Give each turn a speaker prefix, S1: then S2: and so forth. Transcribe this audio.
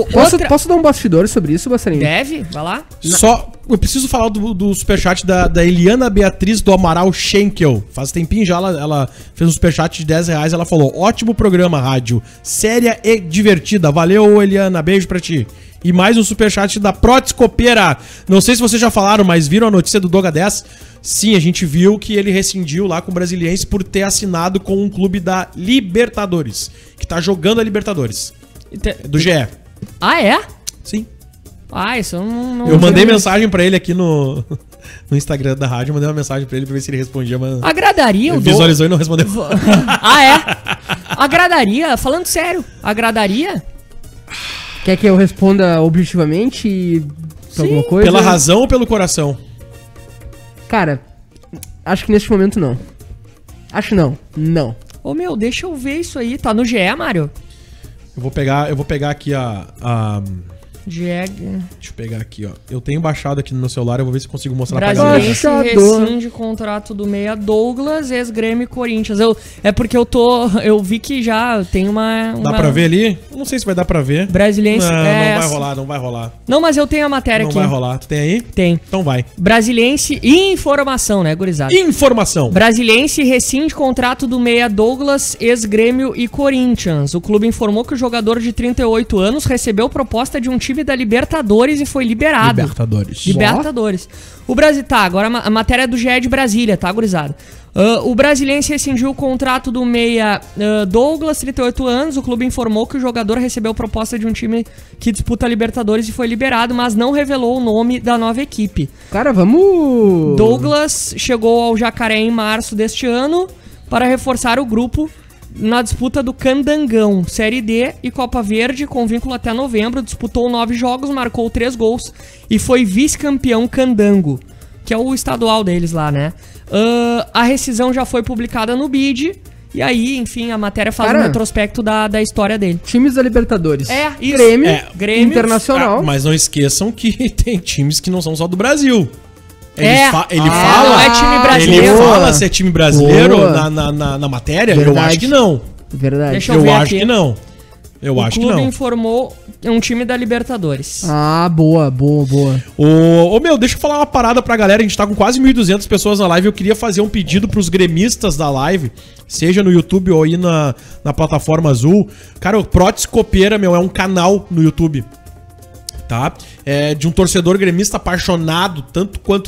S1: o-
S2: Posso,
S1: outra-
S2: posso dar um bastidor sobre isso, Bastarinho?
S1: Deve? Vai lá.
S3: Só, eu preciso falar do, do superchat da, da Eliana Beatriz do Amaral Schenkel. Faz tempinho já, ela, ela fez um superchat de 10 reais. Ela falou: ótimo programa, rádio. Séria e divertida. Valeu, Eliana. Beijo pra ti. E mais um superchat da Protes Copeira. Não sei se vocês já falaram, mas viram a notícia do Doga 10? Sim, a gente viu que ele rescindiu lá com o Brasiliense por ter assinado com um clube da Libertadores, que tá jogando a Libertadores. Do GE.
S1: Ah, é?
S3: Sim.
S1: Ah, isso eu não. não
S3: Eu mandei mensagem pra ele aqui no, no Instagram da rádio, mandei uma mensagem pra ele pra ver se ele respondia, mas
S1: Agradaria
S3: ele
S1: o do...
S3: visualizou e não respondeu.
S1: Ah, é? Agradaria, falando sério, agradaria?
S2: Quer que eu responda objetivamente e alguma coisa?
S3: Pela razão ou pelo coração?
S2: Cara, acho que neste momento não. Acho não. Não.
S1: Ô meu, deixa eu ver isso aí. Tá no GE, Mário?
S3: Eu vou pegar, eu vou pegar aqui a, a-
S1: GE.
S3: deixa eu pegar aqui, ó. Eu tenho baixado aqui no meu celular, eu vou ver se eu consigo mostrar pra galera.
S1: Rescinde contrato do meia Douglas, ex-Grêmio e Corinthians. Eu, é porque eu tô. Eu vi que já tem uma.
S3: Dá
S1: uma...
S3: pra ver ali? Eu não sei se vai dar pra ver.
S1: Brasiliense.
S3: Não,
S1: é,
S3: não vai rolar, não vai rolar.
S1: Não, mas eu tenho a matéria
S3: Não
S1: aqui.
S3: vai rolar. Tu tem aí?
S1: Tem.
S3: Então vai.
S1: Brasiliense e informação, né, gurizada?
S3: Informação.
S1: Brasiliense rescinde contrato do meia Douglas, ex-Grêmio e Corinthians. O clube informou que o jogador de 38 anos recebeu proposta de um time da Libertadores e foi liberado.
S3: Libertadores.
S1: Libertadores. O Brasil. Tá, agora a ma- a matéria é do GE de Brasília, tá, gurizada? Ah, o Brasiliense rescindiu o contrato do meia ah, Douglas, 38 anos. O clube informou que o jogador recebeu proposta de um time que disputa a Libertadores e foi liberado, mas não revelou o nome da nova equipe.
S2: Cara, vamos.
S1: Douglas chegou ao Jacaré em março deste ano para reforçar o grupo na disputa do Candangão, Série D e Copa Verde, com vínculo até novembro. Disputou nove jogos, marcou três gols e foi vice-campeão Candango, que é o estadual deles lá, né? Ah, a rescisão já foi publicada no BID. E aí, enfim, a matéria faz
S2: Cara.
S1: um retrospecto da, da história dele.
S2: Times da Libertadores.
S1: É, isso.
S2: Grêmio,
S3: É,
S1: Grêmio,
S2: Internacional.
S3: Ah, mas não esqueçam que tem times que não são só do Brasil. Ele,
S1: É.
S3: fa- ele
S1: Ah,
S3: fala.
S1: não é time brasileiro.
S3: Ele fala se é time brasileiro na, na, na, na matéria? Eu
S2: Verdade.
S3: acho que não.
S2: Verdade.
S1: Deixa
S3: Eu,
S1: eu ver
S3: acho
S1: aqui.
S3: que não. Eu
S1: o
S3: acho que
S1: clube
S3: não.
S1: informou um time da Libertadores.
S2: Ah, boa, boa, boa.
S3: Ô, ô, meu, deixa eu falar uma parada pra galera. A gente tá com quase 1.200 pessoas na live. Eu queria fazer um pedido pros gremistas da live, seja no YouTube ou aí na, na plataforma azul. Cara, o Protes Copeira, meu, é um canal no YouTube. Tá? É de um torcedor gremista apaixonado, tanto quanto